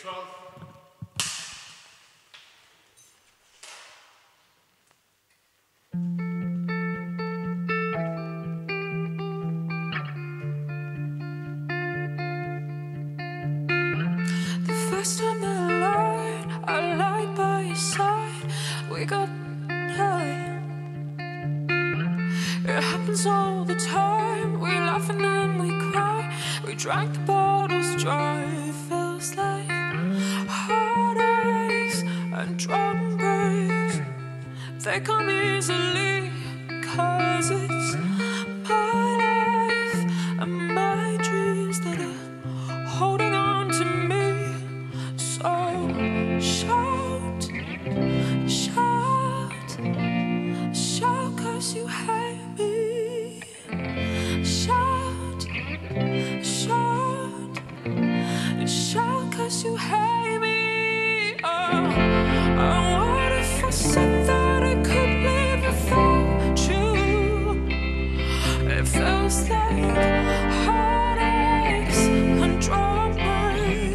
12. The first time I lied, I lied by your side. We got high. It happens all the time. We laugh and then we cry. We drank the bottles dry. It feels like. Drummers, they come easily, cause it's my life and my dreams that are holding on to me. So shout, shout, shout, cause you hate me. Shout, shout, shout, cause you hate me.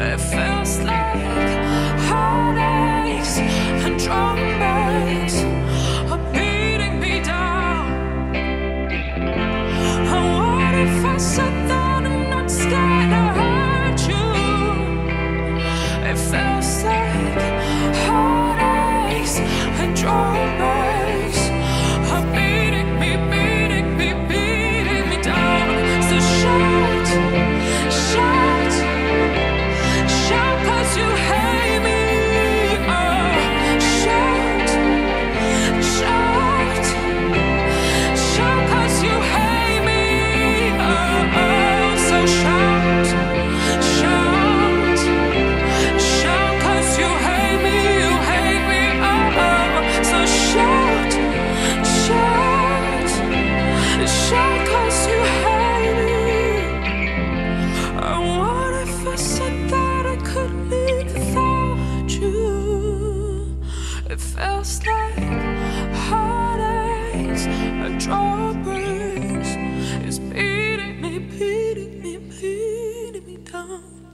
it feels like う。